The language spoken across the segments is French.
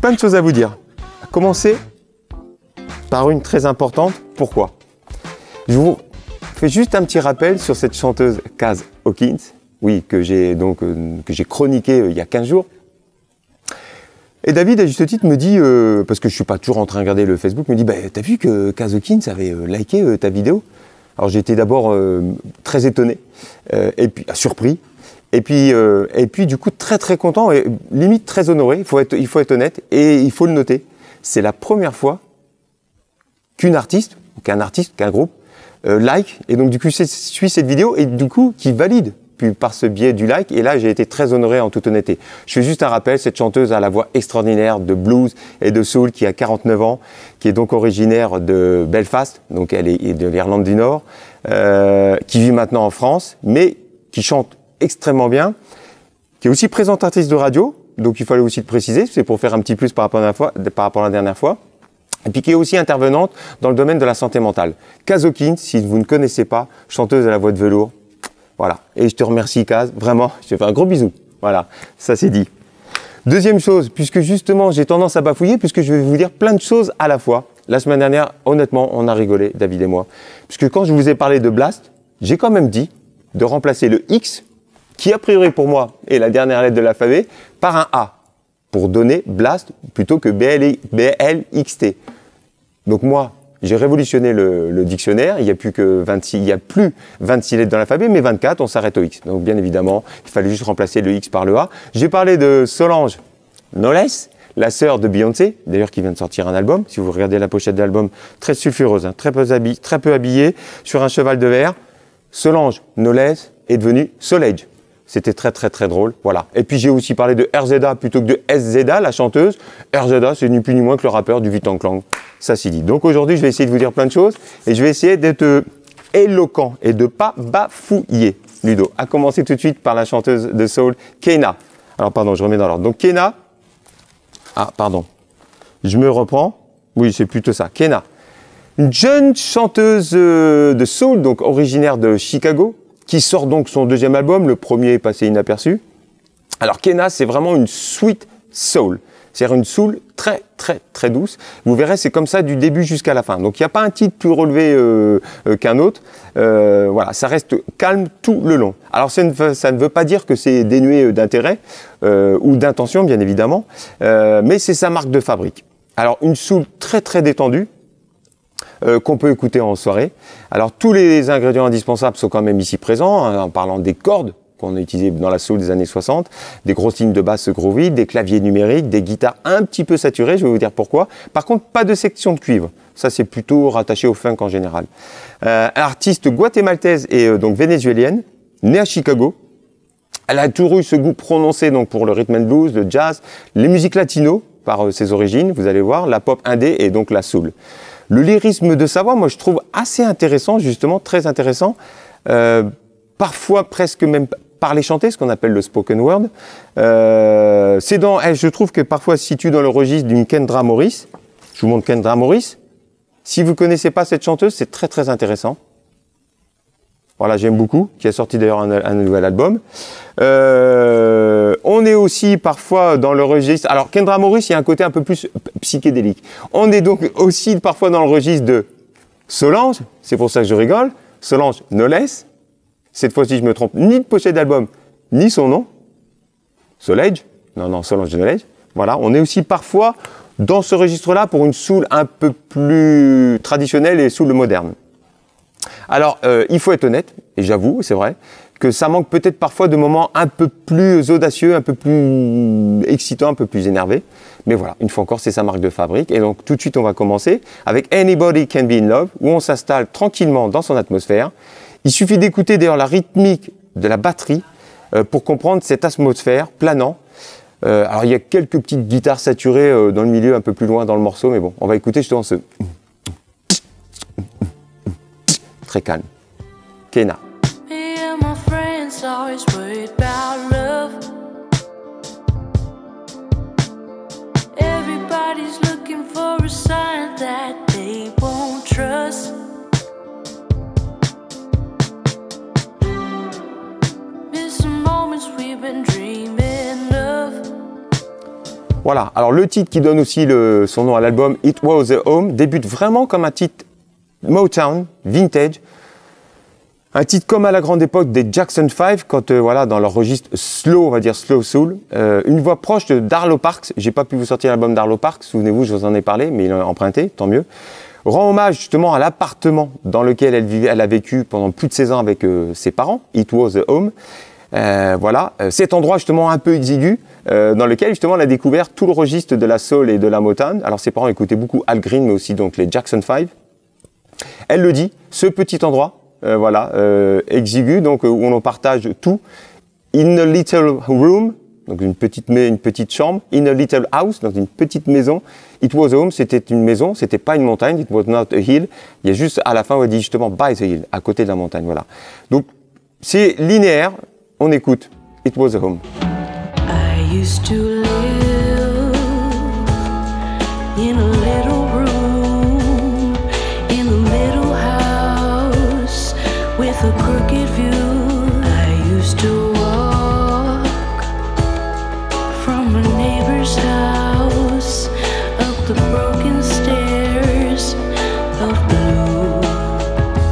plein de choses à vous dire. À commencer par une très importante. Pourquoi? Je vous fais juste un petit rappel sur cette chanteuse Kaz Hawkins, oui, que j'ai donc euh, chroniqué euh, il y a 15 jours. Et David, à juste titre, me dit, euh, parce que je suis pas toujours en train de regarder le Facebook, me dit, bah, t'as vu que Kaz Hawkins avait liké ta vidéo? Alors j'étais d'abord très étonné, et puis surpris, et puis, euh, et puis, du coup, très très content et limite très honoré. Il faut être, il faut être honnête et il faut le noter. C'est la première fois qu'une artiste, qu'un artiste, qu'un groupe euh, like et donc du coup suit cette vidéo et du coup qui valide puis par ce biais du like. Et là, j'ai été très honoré en toute honnêteté. Je fais juste un rappel, cette chanteuse a la voix extraordinaire de blues et de soul qui a 49 ans, qui est donc originaire de Belfast, donc elle est de l'Irlande du Nord, euh, qui vit maintenant en France, mais qui chante extrêmement bien, qui est aussi présentatrice de radio, donc il fallait aussi le préciser, c'est pour faire un petit plus par rapport, à la dernière fois, et puis qui est aussi intervenante dans le domaine de la santé mentale. Kazokin, si vous ne connaissez pas, chanteuse à la voix de velours, voilà. Et je te remercie Kaz, vraiment, je te fais un gros bisou. Voilà, ça c'est dit. Deuxième chose, puisque justement j'ai tendance à bafouiller, puisque je vais vous dire plein de choses à la fois. La semaine dernière, honnêtement, on a rigolé, David et moi. Puisque quand je vous ai parlé de Blast, j'ai quand même dit de remplacer le X qui a priori pour moi est la dernière lettre de l'alphabet, par un A, pour donner Blast plutôt que BLXT. Donc moi, j'ai révolutionné le, dictionnaire, il n'y a plus que 26, il y a plus 26 lettres dans l'alphabet, mais 24, on s'arrête au X. Donc bien évidemment, il fallait juste remplacer le X par le A. J'ai parlé de Solange Knowles, la sœur de Beyoncé, d'ailleurs qui vient de sortir un album. Si vous regardez la pochette de l'album, très sulfureuse, hein, très, peu habillée, sur un cheval de verre. Solange Knowles est devenue Soleil. C'était très très très drôle. Voilà. Et puis j'ai aussi parlé de RZA plutôt que de SZA, la chanteuse. RZA, c'est ni plus ni moins que le rappeur du Vuitton Clan. Ça c'est dit. Donc aujourd'hui, je vais essayer de vous dire plein de choses et je vais essayer d'être éloquent et de pas bafouiller, Ludo. À commencer tout de suite par la chanteuse de soul, Kena. Alors pardon, je remets dans l'ordre. Donc Kena. Ah, pardon. Je me reprends. Oui, c'est plutôt ça. Kena. Une jeune chanteuse euh, de soul, donc originaire de Chicago, qui sort donc son deuxième album. Le premier est passé inaperçu. Alors Kena, c'est vraiment une sweet soul. C'est-à-dire une soul très très très douce. Vous verrez, c'est comme ça du début jusqu'à la fin. Donc il n'y a pas un titre plus relevé euh, euh, qu'un autre. Euh, voilà, ça reste calme tout le long. Alors ça ne, ça ne veut pas dire que c'est dénué d'intérêt ou d'intention, bien évidemment, mais c'est sa marque de fabrique. Alors une soul très très détendue, euh, qu'on peut écouter en soirée. Alors tous les ingrédients indispensables sont quand même ici présents, hein, en parlant des cordes qu'on a utilisées dans la soul des années 60, des grosses lignes de basse groovy, des claviers numériques, des guitares un petit peu saturées, je vais vous dire pourquoi. Par contre, pas de section de cuivre. Ça, c'est plutôt rattaché au funk en général. Euh, artiste guatémaltaise et euh, donc vénézuélienne, née à Chicago, elle a toujours eu ce goût prononcé donc pour le rhythm and blues, le jazz, les musiques latino par euh, ses origines, vous allez voir, la pop indé et donc la soul. Le lyrisme de sa voix, moi, je trouve assez intéressant, justement, très intéressant. Euh, parfois presque même par les chanter, ce qu'on appelle le spoken word. Euh, c'est dans, eh, je trouve que parfois se situe dans le registre d'une Kendra Morris. Je vous montre Kendra Morris. Si vous connaissez pas cette chanteuse, c'est très très intéressant. Voilà, j'aime beaucoup, qui a sorti d'ailleurs un, nouvel album. Euh, on est aussi parfois dans le registre. Alors, Kendra Morris, il y a un côté un peu plus psychédélique. On est donc aussi parfois dans le registre de Solange, c'est pour ça que je rigole. Solange Knowles. Cette fois-ci, je me trompe, ni de pochette d'album, ni son nom. Soleil. Non, non, Solange Knowles. Voilà, on est aussi parfois dans ce registre-là pour une soul un peu plus traditionnelle et soul moderne. Alors, euh, il faut être honnête, et j'avoue, c'est vrai, que ça manque peut-être parfois de moments un peu plus audacieux, un peu plus excitants, un peu plus énervés. Mais voilà, une fois encore, c'est sa marque de fabrique. Et donc, tout de suite, on va commencer avec Anybody Can Be in Love, où on s'installe tranquillement dans son atmosphère. Il suffit d'écouter d'ailleurs la rythmique de la batterie euh, pour comprendre cette atmosphère planant. Euh, alors, il y a quelques petites guitares saturées dans le milieu, un peu plus loin dans le morceau, mais bon, on va écouter justement ce très calme. Kena. Everybody's looking for a sign that they won't trust. Voilà, alors le titre qui donne aussi son nom à l'album, It Was a Home, débute vraiment comme un titre Motown, vintage, un titre comme à la grande époque des Jackson 5, quand euh, voilà dans leur registre slow, on va dire slow soul, euh, une voix proche de Darlow Parks. J'ai pas pu vous sortir l'album Darlow Parks, souvenez-vous, je vous en ai parlé, mais il a emprunté, tant mieux. Rend hommage justement à l'appartement dans lequel elle vivait, elle a vécu pendant plus de 16 ans avec euh, ses parents. It was a home. voilà, cet endroit justement un peu exigu, dans lequel justement elle a découvert tout le registre de la soul et de la Motown. Alors ses parents écoutaient beaucoup Al Green, mais aussi donc les Jackson 5. Elle le dit, ce petit endroit, euh, voilà, euh, exigu, donc euh, où on partage tout. In a little room, donc une petite, une petite chambre. In a little house, dans une petite maison. It was home, c'était une maison, c'était pas une montagne. It was not a hill. Il y a juste à la fin, on dit justement by the hill, à côté de la montagne, voilà. Donc c'est linéaire. On écoute. It was a home.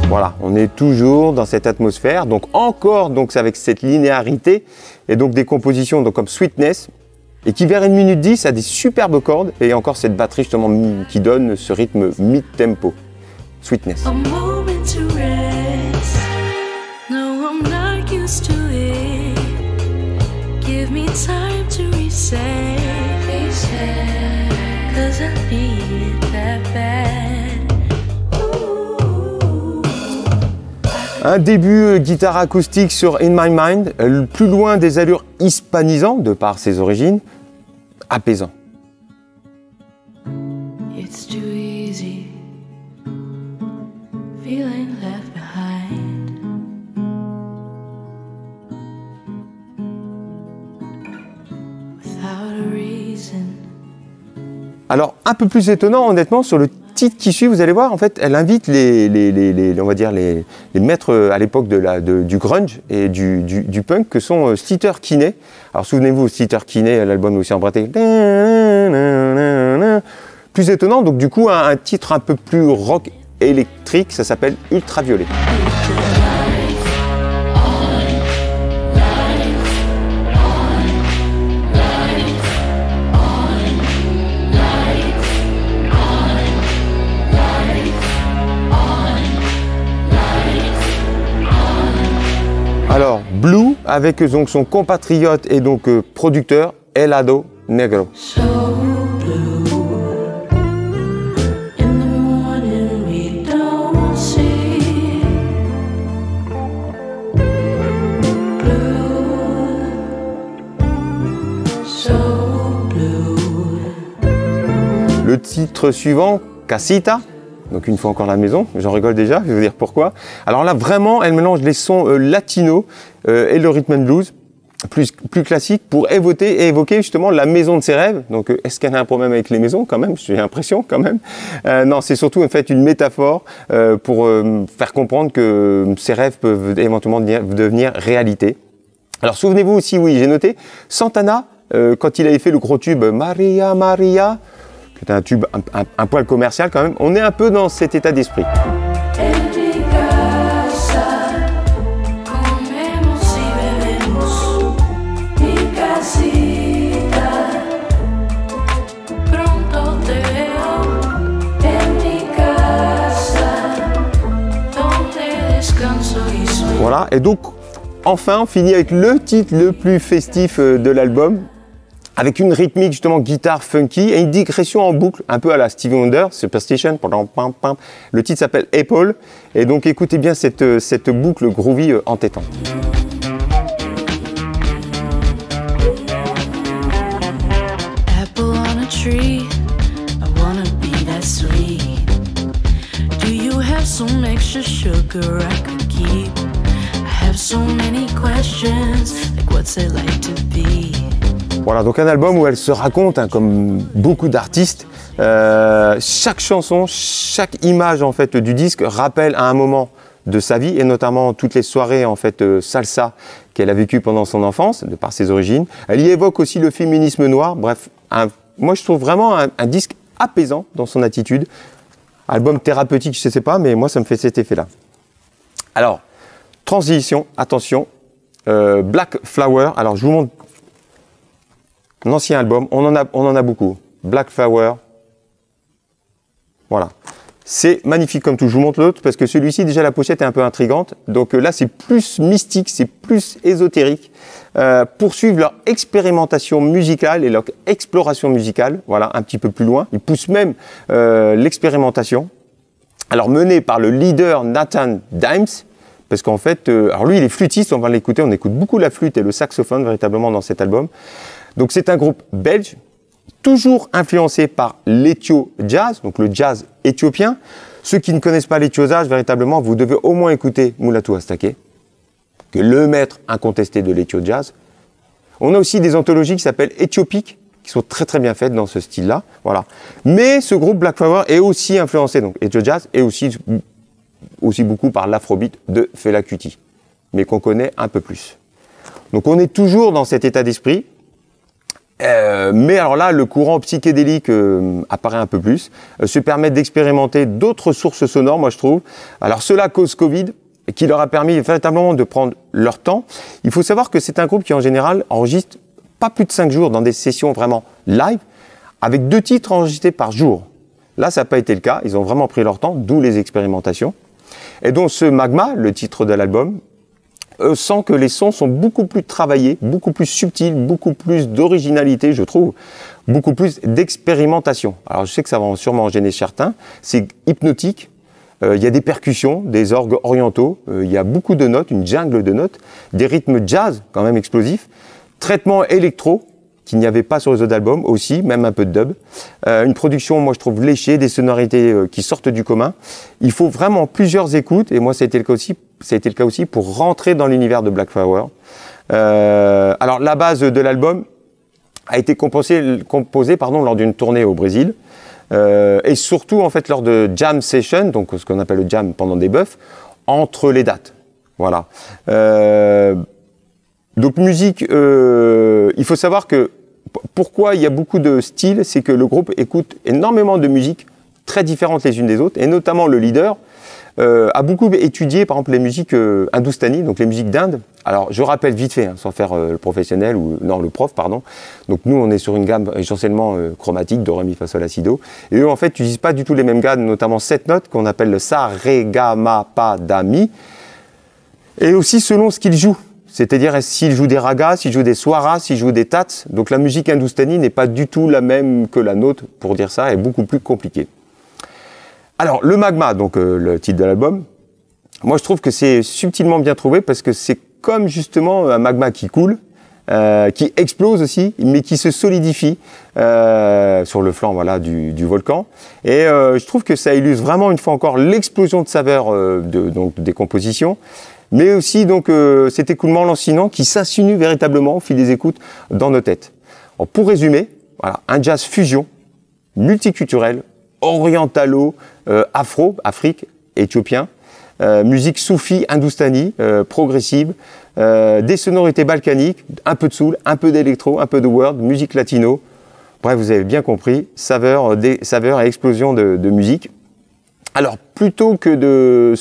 Voilà, on est toujours dans cette atmosphère, donc encore donc avec cette linéarité et donc des compositions donc comme Sweetness et qui vers une minute 10 a des superbes cordes et encore cette batterie justement qui donne ce rythme mid-tempo. Sweetness. Un début euh, guitare acoustique sur In My Mind, euh, plus loin des allures hispanisantes de par ses origines, apaisant. Alors, un peu plus étonnant, honnêtement, sur le titre qui suit, vous allez voir, en fait, elle invite les, les, on va dire les, maîtres euh, à l'époque de du grunge et du, du, punk, que sont euh, Kinney. Alors, souvenez-vous, Slater Kinney, l'album aussi emprunté. Plus étonnant, donc du coup, un titre un peu plus rock électrique, ça s'appelle Ultraviolet. Blue, avec donc son compatriote et donc euh, producteur, Elado Negro. Le titre suivant, Casita, donc une fois encore la maison, j'en rigole déjà, je vais vous dire pourquoi. Alors là, vraiment, elle mélange les sons euh, latinos euh, et le rhythm and blues, plus, plus classique, pour évoquer, justement la maison de ses rêves. Donc, euh, est-ce qu'elle a un problème avec les maisons quand même? J'ai l'impression quand même. non, c'est surtout en fait une métaphore pour faire comprendre que ses rêves peuvent éventuellement devenir réalité. Alors souvenez-vous aussi, oui, j'ai noté, Santana, quand il avait fait le gros tube Maria Maria, c'est un tube un, poil commercial quand même. On est un peu dans cet état d'esprit. Voilà, et donc enfin on finit avec le titre le plus festif euh, de l'album, avec une rythmique justement guitare funky et une digression en boucle, un peu à la Stevie Wonder, Superstition. Le titre s'appelle Apple, et donc écoutez bien cette, cette boucle groovy euh, entêtante. Apple on a tree? I have so many questions, like what's it like to be? Voilà, donc un album où elle se raconte, hein, comme beaucoup d'artistes. Euh, chaque chanson, chaque image en fait du disque rappelle à un moment de sa vie et notamment toutes les soirées en fait euh, salsa qu'elle a vécues pendant son enfance, de par ses origines. Elle y évoque aussi le féminisme noir. Bref, moi je trouve vraiment un, disque apaisant dans son attitude. Album thérapeutique, je ne sais pas, mais moi ça me fait cet effet-là. Alors, transition, attention, euh, Black Flower. Alors je vous montre un ancien album, on en a, on en a beaucoup. Black Flower. Voilà. C'est magnifique comme tout. Je vous montre l'autre parce que celui-ci, déjà, la pochette est un peu intrigante. Donc euh, là, c'est plus mystique, c'est plus ésotérique. Euh, poursuivent leur expérimentation musicale et leur exploration musicale. Voilà, un petit peu plus loin. Ils poussent même euh, l'expérimentation. Alors menée par le leader Nathan Dimes, parce qu'en fait, euh, alors lui, il est flûtiste, on va l'écouter. On écoute beaucoup la flûte et le saxophone véritablement dans cet album. Donc c'est un groupe belge toujours influencé par l'éthio jazz, donc le jazz éthiopien. Ceux qui ne connaissent pas l'éthio jazz, véritablement, vous devez au moins écouter Moulatou Astake, que le maître incontesté de l'éthio jazz. On a aussi des anthologies qui s'appellent éthiopiques, qui sont très très bien faites dans ce style-là. Voilà. Mais ce groupe Black Flower est aussi influencé, donc Ethio Jazz, et aussi, aussi beaucoup par l'afrobeat de Fela Kuti, mais qu'on connaît un peu plus. Donc on est toujours dans cet état d'esprit, euh, mais alors là, le courant psychédélique euh, apparaît un peu plus, euh, se permet d'expérimenter d'autres sources sonores, moi je trouve. Alors cela cause Covid, qui leur a permis véritablement de prendre leur temps. Il faut savoir que c'est un groupe qui en général enregistre pas plus de 5 jours dans des sessions vraiment live, avec deux titres enregistrés par jour. Là, ça n'a pas été le cas, ils ont vraiment pris leur temps, d'où les expérimentations. Et donc ce Magma, le titre de l'album, euh, sent que les sons sont beaucoup plus travaillés, beaucoup plus subtils, beaucoup plus d'originalité, je trouve, beaucoup plus d'expérimentation. Alors je sais que ça va sûrement gêner certains, c'est hypnotique, euh, il y a des percussions, des orgues orientaux, euh, il y a beaucoup de notes, une jungle de notes, des rythmes jazz quand même explosifs, traitement électro, qu'il n'y avait pas sur les autres albums aussi, même un peu de dub. Euh, une production, moi je trouve léchée, des sonorités euh, qui sortent du commun. Il faut vraiment plusieurs écoutes, et moi ça a été le cas aussi, ça le cas aussi pour rentrer dans l'univers de Black Flower. Euh, alors la base de l'album a été composée, lors d'une tournée au Brésil. Et surtout en fait lors de jam session, donc ce qu'on appelle le jam pendant des buffs, entre les dates. Voilà. Donc musique, il faut savoir que pourquoi il y a beaucoup de styles, c'est que le groupe écoute énormément de musiques très différentes les unes des autres, et notamment le leader euh, a beaucoup étudié, par exemple, les musiques euh, donc les musiques d'Inde. Alors, je rappelle vite fait, hein, sans faire euh, le professionnel ou non le prof, pardon. Donc nous, on est sur une gamme essentiellement euh, chromatique de mi, fa, sol. Et eux, en fait, n'utilisent pas du tout les mêmes gammes, notamment cette note qu'on appelle le sa, ré, ga, mi. Et aussi selon ce qu'ils jouent. C'est-à-dire s'il joue des ragas, s'il joue des swaras, s'il joue des tats. Donc la musique hindoustanie n'est pas du tout la même que la nôtre, pour dire ça, est beaucoup plus compliquée. Alors le magma, donc euh, le titre de l'album, moi je trouve que c'est subtilement bien trouvé parce que c'est comme justement un magma qui coule, euh, qui explose aussi, mais qui se solidifie euh, sur le flanc voilà, du, volcan. Et je trouve que ça illustre vraiment une fois encore l'explosion de saveur de, donc, des compositions mais aussi donc euh, cet écoulement lancinant qui s'insinue véritablement au fil des écoutes dans nos têtes. pour résumer, voilà, un jazz fusion, multiculturel, orientalo, euh, afro, Afrique, éthiopien, euh, musique soufi, hindoustani, progressive, des sonorités balkaniques, un peu de soul, un peu d'électro, un peu de world, musique latino. Bref, vous avez bien compris, saveur, des saveurs et explosion de musique. Alors, plutôt que de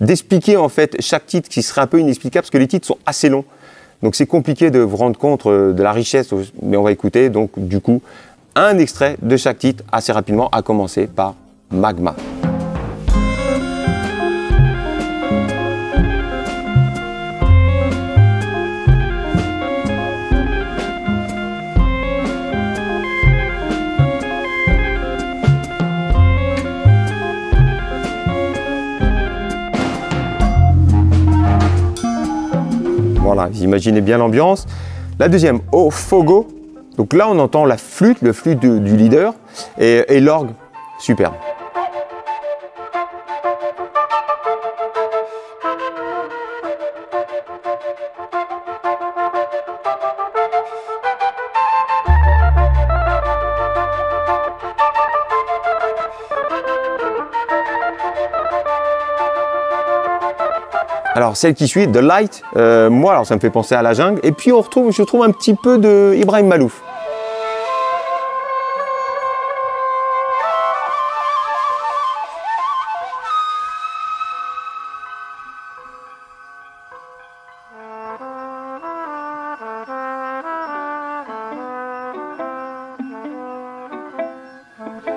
d'expliquer en fait chaque titre qui serait un peu inexplicable parce que les titres sont assez longs. Donc c'est compliqué de vous rendre compte euh, de la richesse, mais on va écouter donc du coup un extrait de chaque titre assez rapidement, à commencer par Magma. Vous imaginez bien l'ambiance. La deuxième, au fogo. Donc là, on entend la flûte, le flûte du, leader, et l'orgue, superbe. Alors celle qui suit, The Light, euh, moi alors ça me fait penser à la jungle. Et puis on retrouve, je trouve un petit peu de Ibrahim Malouf.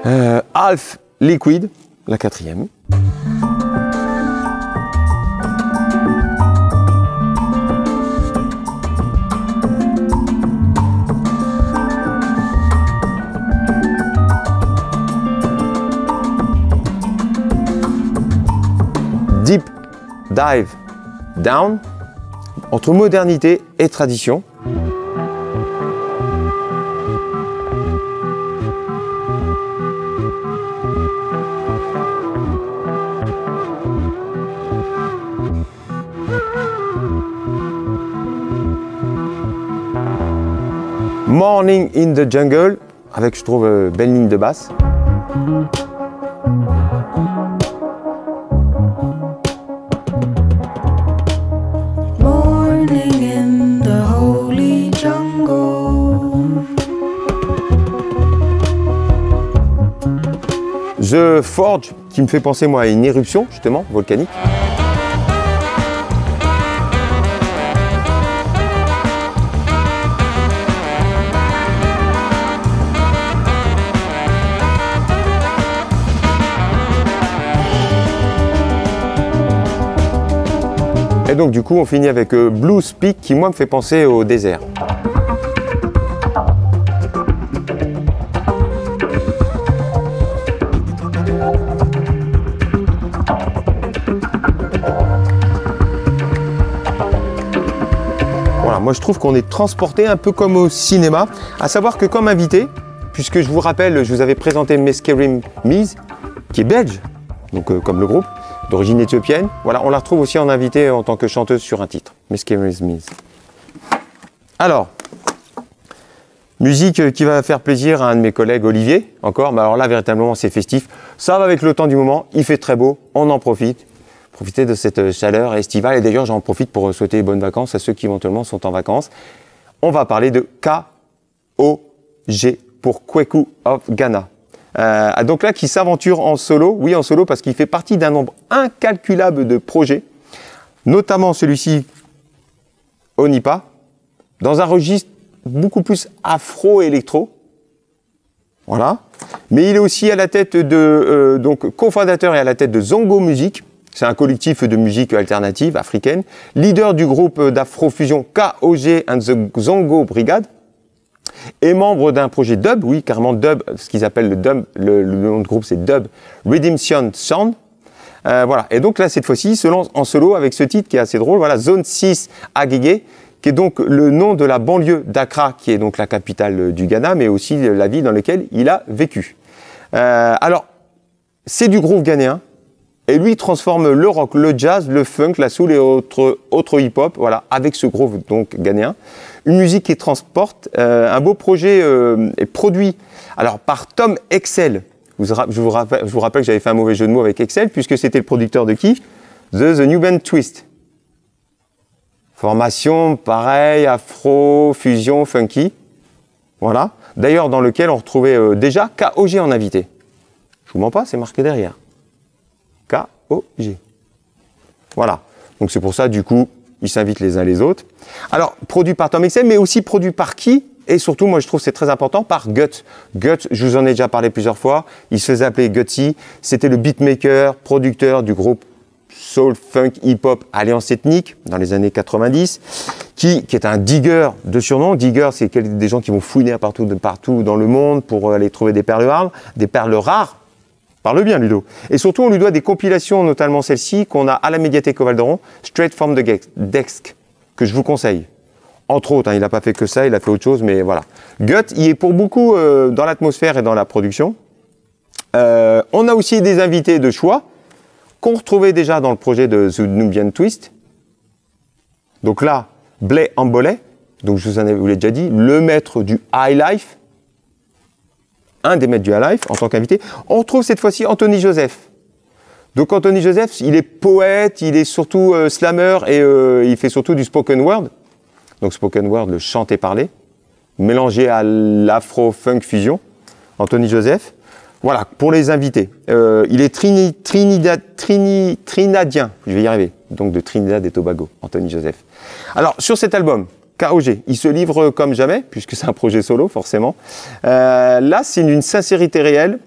Euh, Liquid, la quatrième. Dive Down, entre modernité et tradition. Morning in the Jungle, avec je trouve euh, belle ligne de basse. The. The Forge, qui me fait penser moi à une éruption justement volcanique. Et donc du coup on finit avec euh, Blue Speak qui moi me fait penser au désert. Voilà, moi je trouve qu'on est transporté un peu comme au cinéma, à savoir que comme invité, puisque je vous rappelle, je vous avais présenté Meskerim Mise, qui est belge, donc euh, comme le groupe, d'origine éthiopienne. Voilà, on la retrouve aussi en invité en tant que chanteuse sur un titre, Meskerim Mise. Alors, musique euh, qui va faire plaisir à un de mes collègues, Olivier, encore, mais alors là, véritablement, c'est festif. Ça va avec le temps du moment, il fait très beau, on en profite. Profitez de cette euh, chaleur estivale. Et d'ailleurs, j'en profite pour souhaiter bonnes vacances à ceux qui éventuellement sont en vacances. On va parler de K-O-G pour Kweku of Ghana. Euh, donc là, qui s'aventure en solo. Oui, en solo, parce qu'il fait partie d'un nombre incalculable de projets, notamment celui-ci, Onipa, dans un registre beaucoup plus afro-électro. Voilà. Mais il est aussi à la tête de, euh, donc, cofondateur et à la tête de Zongo Music. C'est un collectif de musique alternative africaine. Leader du groupe d'afrofusion KOG and the Zongo Brigade. Et membre d'un projet dub, oui, carrément dub, ce qu'ils appellent le dub, le, nom de groupe c'est Dub Redemption Sound. Euh, voilà. Et donc là, cette fois-ci, il se lance en solo avec ce titre qui est assez drôle. Voilà, Zone 6 Agégué, qui est donc le nom de la banlieue d'Accra, qui est donc la capitale du Ghana, mais aussi la ville dans laquelle il a vécu. Euh, alors, c'est du groove ghanéen. Et lui, il transforme le rock, le jazz, le funk, la soul et autres, hip-hop, voilà, avec ce groove donc ghanéen. Une musique qui transporte. Euh, un beau projet euh, est produit alors par Tom Excel. Vous, ra- je, vous rappelle, je vous rappelle que j'avais fait un mauvais jeu de mots avec Excel, puisque c'était le producteur de qui? The, The New Band Twist. Formation, pareil, afro, fusion, funky. Voilà. D'ailleurs, dans lequel on retrouvait euh, déjà KOG en invité. Je vous mens pas, c'est marqué derrière. Voilà. Donc c'est pour ça, du coup, ils s'invitent les uns les autres. Alors, produit par Tom Excel, mais aussi produit par qui? Et surtout, moi, je trouve c'est très important, par Gut. Gut, je vous en ai déjà parlé plusieurs fois. Il se faisait appeler Gutsy. C'était le beatmaker, producteur du groupe soul, funk, hip-hop, alliance ethnique dans les années 90, qui, qui est un digger de surnom. Digger, c'est des gens qui vont fouiner partout, de partout dans le monde pour aller trouver des perles rares, des perles rares. Parle bien, Ludo. Et surtout, on lui doit des compilations, notamment celle-ci, qu'on a à la médiathèque au Straight from the Desk, que je vous conseille. Entre autres, hein, il n'a pas fait que ça, il a fait autre chose, mais voilà. Gut, il est pour beaucoup euh, dans l'atmosphère et dans la production. Euh, on a aussi des invités de choix qu'on retrouvait déjà dans le projet de The Nubian Twist. Donc là, Blay Ambolet, donc je vous l'ai déjà dit, le maître du High Life, un des maîtres du Life en tant qu'invité. On retrouve cette fois-ci Anthony Joseph. Donc Anthony Joseph, il est poète, il est surtout euh, slammer et euh, il fait surtout du spoken word. Donc spoken word, le chanter parler, mélangé à l'afro-funk fusion. Anthony Joseph. Voilà, pour les invités. Euh, il est trini, Trinidad, trini, trinadien, je vais y arriver, donc de Trinidad et Tobago, Anthony Joseph. Alors, sur cet album, Il se livre comme jamais, puisque c'est un projet solo, forcément. Euh, là, c'est d'une sincérité réelle,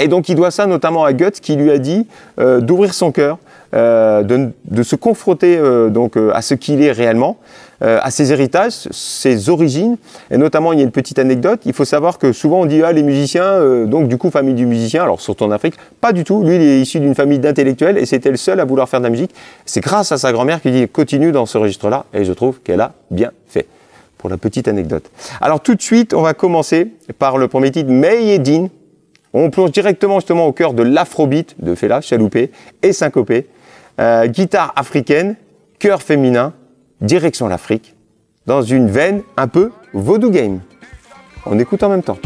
Et donc il doit ça notamment à Guts qui lui a dit euh, d'ouvrir son cœur, euh, de, se confronter euh, donc euh, à ce qu'il est réellement, à ses héritages, ses origines. Et notamment il y a une petite anecdote. Il faut savoir que souvent on dit ah les musiciens, donc du coup famille du musicien. Alors surtout en Afrique, pas du tout. Lui il est issu d'une famille d'intellectuels et c'était le seul à vouloir faire de la musique. C'est grâce à sa grand-mère qu'il dit continue dans ce registre-là et je trouve qu'elle a bien fait. Pour la petite anecdote. Alors tout de suite, on va commencer par le premier titre, Mayedine. On plonge directement justement au cœur de l'afrobeat de Fela, chaloupé et syncopé. Euh, guitare africaine, cœur féminin, direction l'Afrique, dans une veine un peu vaudou game. On écoute en même temps.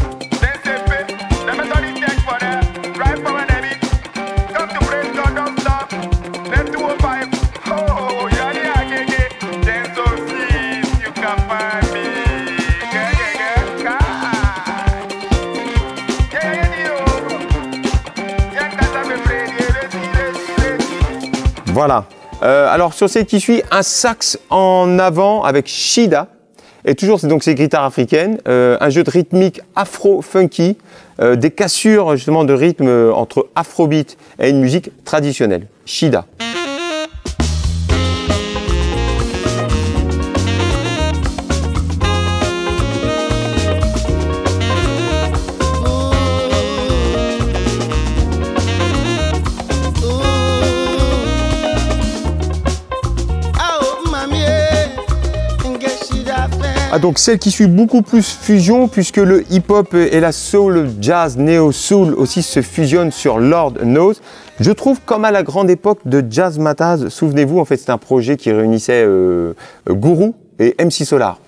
Voilà. Euh, alors sur celle qui suit, un sax en avant avec Shida. Et toujours, c'est donc ces guitares africaines, euh, un jeu de rythmique afro-funky, euh, des cassures justement de rythme entre afrobeat et une musique traditionnelle. Shida. Ah, donc celle qui suit beaucoup plus fusion puisque le hip-hop et la soul, jazz, néo-soul aussi se fusionnent sur Lord Knows. Je trouve comme à la grande époque de Jazz Mataz, souvenez-vous, en fait c'est un projet qui réunissait euh, Guru et MC Solar.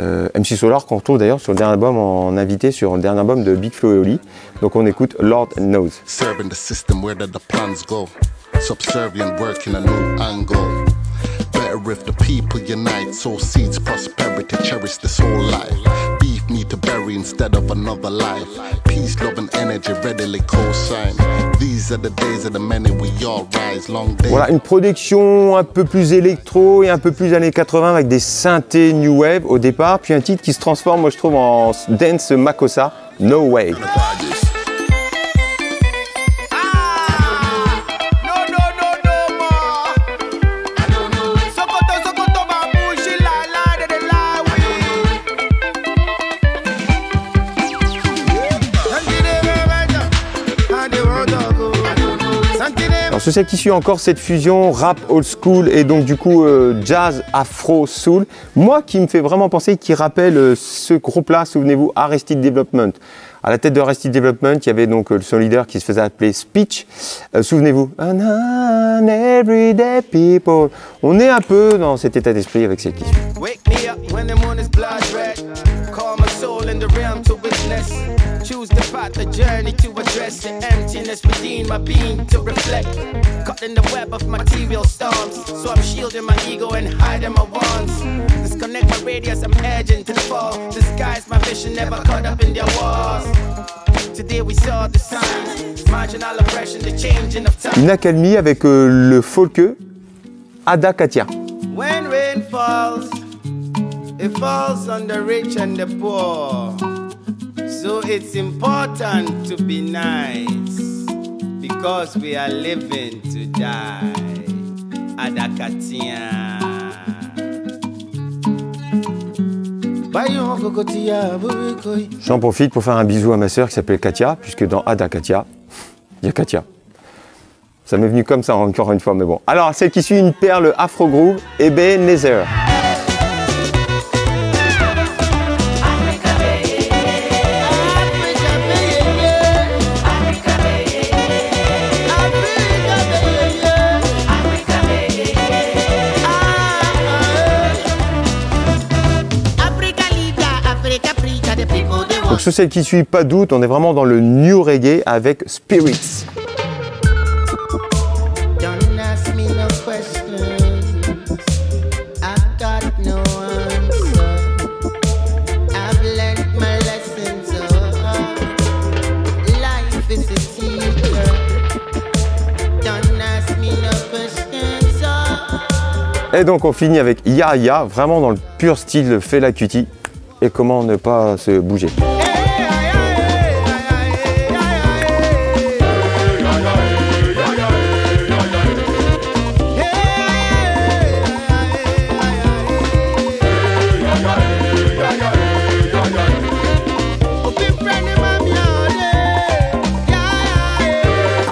Euh, MC Solar qu'on retrouve d'ailleurs sur le dernier album en invité sur le dernier album de Big Flo et Oli. Donc on écoute Lord Knows. Serving the system, where the plans go? Subservient, working a new angle. If the people unite, sow seeds, prosperity, cherish this whole life. Beef need to bury instead of another life. Peace, love, and energy readily co-sign. These are the days of the many we all rise. Long days. Voilà, une production un peu plus électro et un peu plus années 80 avec des synthés new wave au départ, puis un titre qui se transforme, moi je trouve, en dance makossa, No Way. Alors sur celle qui suit encore cette fusion rap old school et donc du coup euh, jazz afro soul, moi qui me fait vraiment penser, qui rappelle euh, ce groupe-là, souvenez-vous, Arrested Development. À la tête de Arrested Development, il y avait donc euh, son leader qui se faisait appeler Speech. Souvenez-vous, everyday people. On est un peu dans cet état d'esprit avec cette qui suit. Wake me up the moon is blood red. Call my soul in the realm to witness. Choose the path, the journey to address the emptiness within my being to reflect. Caught in the web of material storms, so I'm shielding my ego and hiding my wants. Disconnect my radius, I'm edging to the fall. Disguise my vision, never caught up in their walls. Today we saw the signs, marginal oppression, the changing of time. Une accalmie avec euh, le folk Ada Katia. When rain falls, it falls on the rich and the poor. So it's important to be nice because we are living to die. Adakatia. J'en profite pour faire un bisou à ma sœur qui s'appelle Katia, puisque dans Ada Katia, il y a Katia. Ça m'est venu comme ça encore une fois, mais bon. Alors, celle qui suit une perle afro-groove, Ebenezer. Donc sur celle qui suit, pas de doute, on est vraiment dans le new reggae avec Spirits. Et donc on finit avec Ya Ya, vraiment dans le pur style Fela Kuti. Et comment ne pas se bouger?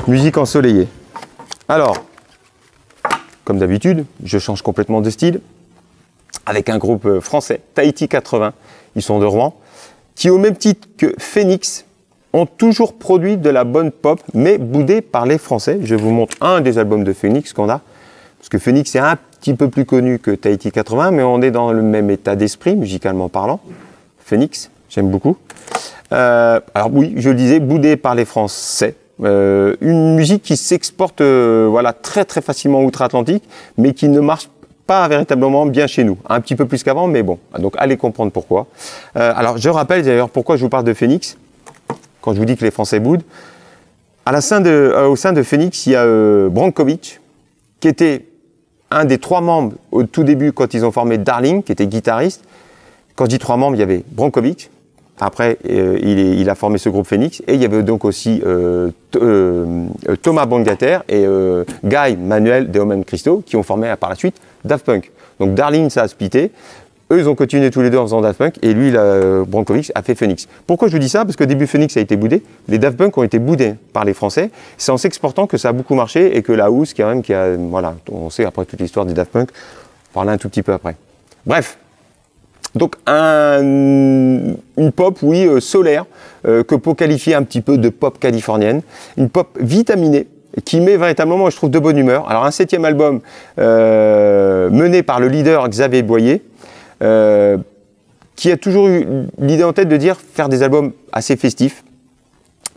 Musique ensoleillée. Alors, comme d'habitude, je change complètement de style avec un groupe euh, français, Tahiti 80, ils sont de Rouen, qui au même titre que Phoenix ont toujours produit de la bonne pop, mais boudée par les Français. Je vous montre un des albums de Phoenix qu'on a, parce que Phoenix est un petit peu plus connu que Tahiti 80, mais on est dans le même état d'esprit, musicalement parlant. Phoenix, j'aime beaucoup. Euh, alors oui, je le disais, boudé par les Français. Euh, une musique qui s'exporte euh, voilà, très très facilement outre-Atlantique, mais qui ne marche pas véritablement bien chez nous. Un petit peu plus qu'avant, mais bon. Donc allez comprendre pourquoi. Euh, alors je rappelle d'ailleurs pourquoi je vous parle de Phoenix, quand je vous dis que les Français boudent. À la sein de, euh, au sein de Phoenix, il y a euh, Brankovic, qui était un des trois membres au tout début quand ils ont formé Darling, qui était guitariste. Quand je dis trois membres, il y avait Brankovic. Après, euh, il, a formé ce groupe Phoenix. Et il y avait donc aussi euh, euh, Thomas Bangater et Guy Manuel de Homme Christo, qui ont formé par la suite Daft Punk. Donc Darling, ça a splitté. Eux, ont continué tous les deux en faisant Daft Punk. Et lui, là, Brankovic, a fait Phoenix. Pourquoi je vous dis ça? Parce qu'au début, Phoenix a été boudé. Les Daft Punk ont été boudés par les Français. C'est en s'exportant que ça a beaucoup marché et que la house, quand même, qui a, voilà, on sait après toute l'histoire des Daft Punk, on parlera un tout petit peu après. Bref, donc un- une pop, oui, euh, solaire, euh, que peut qualifier un petit peu de pop californienne, une pop vitaminée qui met véritablement, je trouve, de bonne humeur. Alors un septième album euh, mené par le leader Xavier Boyer, qui a toujours eu l'idée en tête de dire faire des albums assez festifs,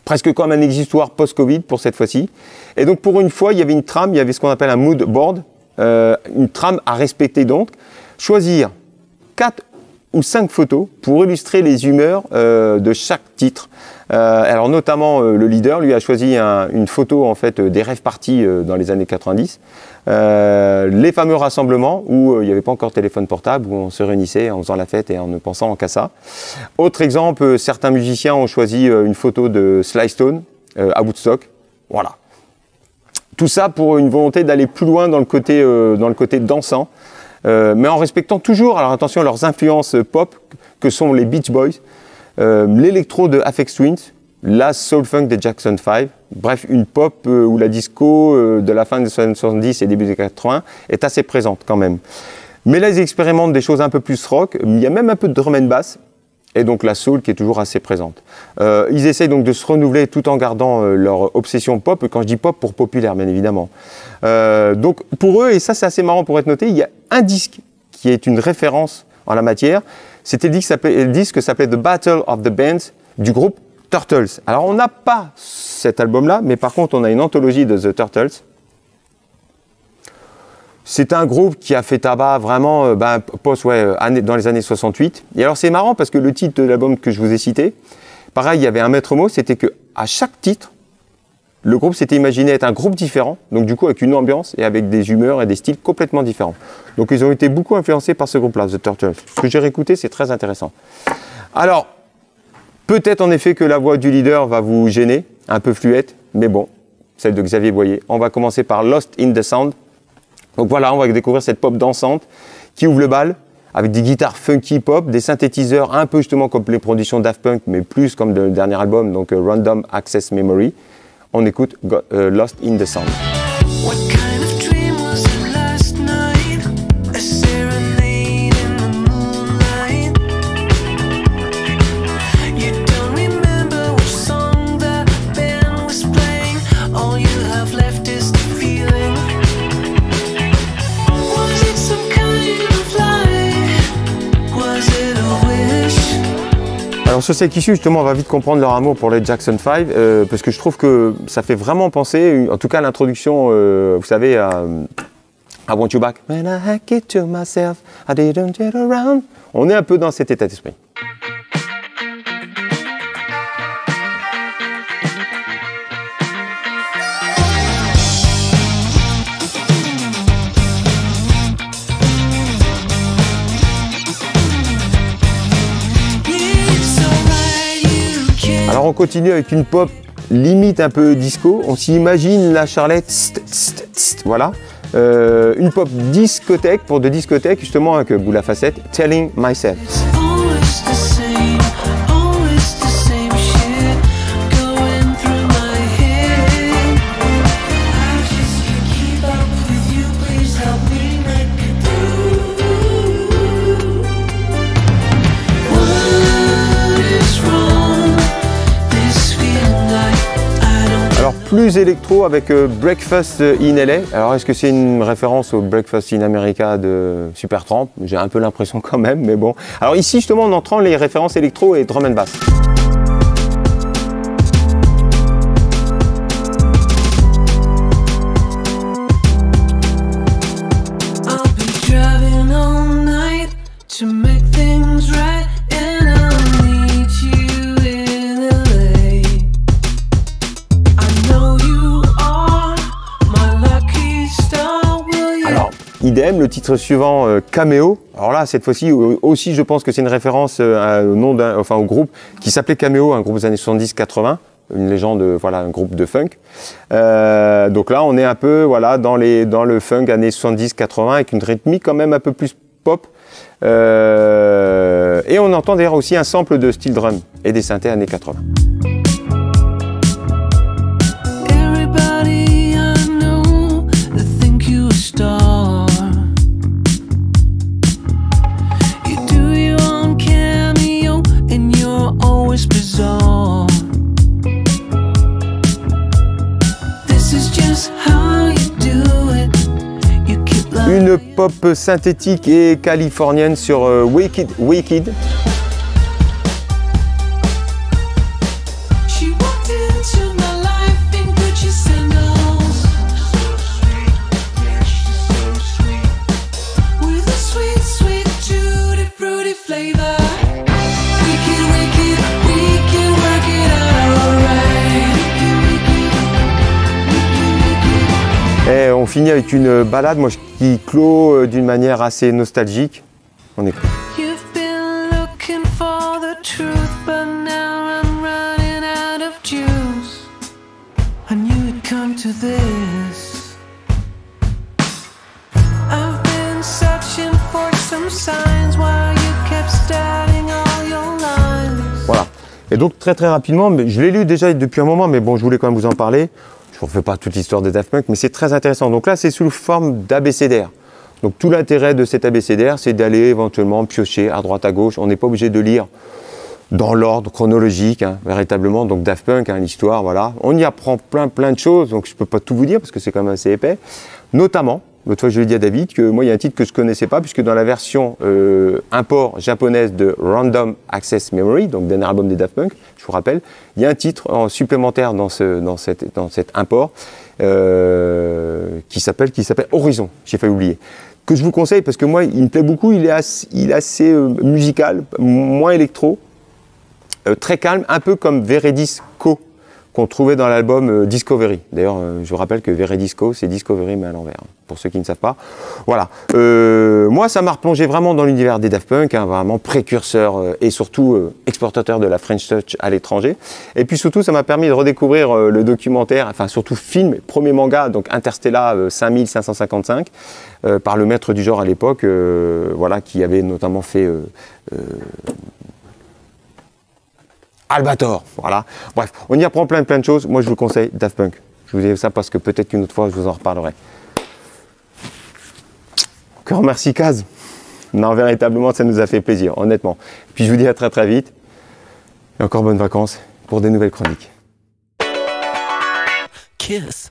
presque comme un exutoire post-Covid pour cette fois-ci. Et donc pour une fois, il y avait une trame, il y avait ce qu'on appelle un mood board, une trame à respecter donc. Choisir quatre ou cinq photos pour illustrer les humeurs euh, de chaque titre. Euh, alors notamment euh, le leader lui a choisi un- une photo en fait des rêves parties euh, dans les années 90, Euh, les fameux rassemblements où il n'y avait pas encore téléphone portable où on se réunissait en faisant la fête et en ne pensant qu'à ça. Autre exemple, certains musiciens ont choisi une photo de Sly Stone à Woodstock. Voilà. Tout ça pour une volonté d'aller plus loin dans le côté, dans le côté dansant, euh, mais en respectant toujours, alors attention, leurs influences pop que sont les Beach Boys, euh, l'électro de Aphex Twins, la soul funk des Jackson 5, bref, une pop euh, où la disco euh, de la fin des années 70 et début des 80 est assez présente quand même. Mais là, ils expérimentent des choses un peu plus rock, il y a même un peu de drum and bass, et donc la soul qui est toujours assez présente. Euh, ils essayent donc de se renouveler tout en gardant euh, leur obsession pop, quand je dis pop, pour populaire bien évidemment. Euh, donc pour eux, et ça c'est assez marrant pour être noté, il y a un disque qui est une référence en la matière, c'était le disque qui s'appelait The Battle of the Bands du groupe Turtles. Alors on n'a pas cet album-là, mais par contre on a une anthologie de The Turtles, c'est un groupe qui a fait tabac vraiment euh, ben, euh, dans les années 68. Et alors c'est marrant parce que le titre de l'album que je vous ai cité, pareil, il y avait un maître mot, c'était que à chaque titre, le groupe s'était imaginé être un groupe différent, donc du coup avec une ambiance et avec des humeurs et des styles complètement différents. Donc ils ont été beaucoup influencés par ce groupe-là, The Turtles. Ce que j'ai réécouté, c'est très intéressant. Alors, peut-être en effet que la voix du leader va vous gêner, un peu fluette, mais bon, celle de Xavier Boyer. On va commencer par Lost in the Sound. Donc voilà, on va découvrir cette pop dansante qui ouvre le bal avec des guitares funky pop, des synthétiseurs un peu justement comme les productions Daft Punk, mais plus comme le dernier album, donc euh, Random Access Memory. On écoute euh, Lost in the Sound. Cette issue, justement, on va vite comprendre leur amour pour les Jackson 5, euh, parce que je trouve que ça fait vraiment penser, en tout cas l'introduction, euh, vous savez, à I Want You Back. On est un peu dans cet état d'esprit. On continue avec une pop limite un peu disco. On s'imagine la tst, voilà. Euh, une pop discothèque pour de discothèque justement avec bout la facette Telling Myself. Plus électro avec euh, Breakfast in LA. Alors est-ce que c'est une référence au Breakfast in America de Supertramp J'ai un peu l'impression quand même, mais bon. Alors ici justement on entend les références électro et drum and bass. Le titre suivant, euh, Cameo. Alors là, cette fois-ci, euh, aussi, je pense que c'est une référence euh, au nom enfin, au groupe qui s'appelait Cameo, un groupe des années 70-80, une légende, euh, voilà, un groupe de funk. Donc là, on est un peu, voilà, dans les, dans le funk années 70-80 avec une rythmique quand même un peu plus pop. Et on entend d'ailleurs aussi un sample de steel drum et des synthés années 80. Une pop synthétique et californienne sur euh, Wicked. Wicked. Finit avec une balade moi, qui clôt euh, d'une manière assez nostalgique. On écoute. Voilà. Et donc très très rapidement, je l'ai lu déjà depuis un moment, mais bon, je voulais quand même vous en parler. Je ne refais pas toute l'histoire des Daft Punk, mais c'est très intéressant. Donc là, c'est sous forme d'abécédaire. Donc tout l'intérêt de cet abécédaire, c'est d'aller éventuellement piocher à droite à gauche. On n'est pas obligé de lire dans l'ordre chronologique, hein, véritablement. Donc Daft Punk, hein, l'histoire, voilà. On y apprend plein plein de choses, donc je ne peux pas tout vous dire parce que c'est quand même assez épais. Notamment, l'autre fois je l'ai dit à David, que moi il y a un titre que je ne connaissais pas, puisque dans la version euh, import japonaise de Random Access Memory, donc dernier album des Daft Punk, je vous rappelle, il y a un titre en supplémentaire dans, cet import euh, qui s'appelle Horizon. J'ai failli oublier. Que je vous conseille parce que moi il me plaît beaucoup, il est assez, euh, musical, moins électro, très calme, un peu comme Veredis Co qu'on trouvait dans l'album euh, Discovery. D'ailleurs, euh, je vous rappelle que Veredisco, c'est Discovery mais à l'envers, hein, pour ceux qui ne savent pas. Voilà. Euh, moi, ça m'a replongé vraiment dans l'univers des Daft Punk, hein, vraiment précurseur et surtout exportateur de la French Touch à l'étranger. Et puis surtout, ça m'a permis de redécouvrir le documentaire, enfin surtout film, premier manga, donc Interstellar euh, 5555, euh, par le maître du genre à l'époque, voilà, qui avait notamment fait Albator, voilà. Bref, on y apprend plein plein de choses. Moi, je vous conseille Daft Punk. Je vous dis ça parce que peut-être qu'une autre fois, je vous en reparlerai. Encore merci Kaz. Non, véritablement, ça nous a fait plaisir, honnêtement. Puis je vous dis à très très vite. Et encore bonnes vacances pour des nouvelles chroniques. Kiss.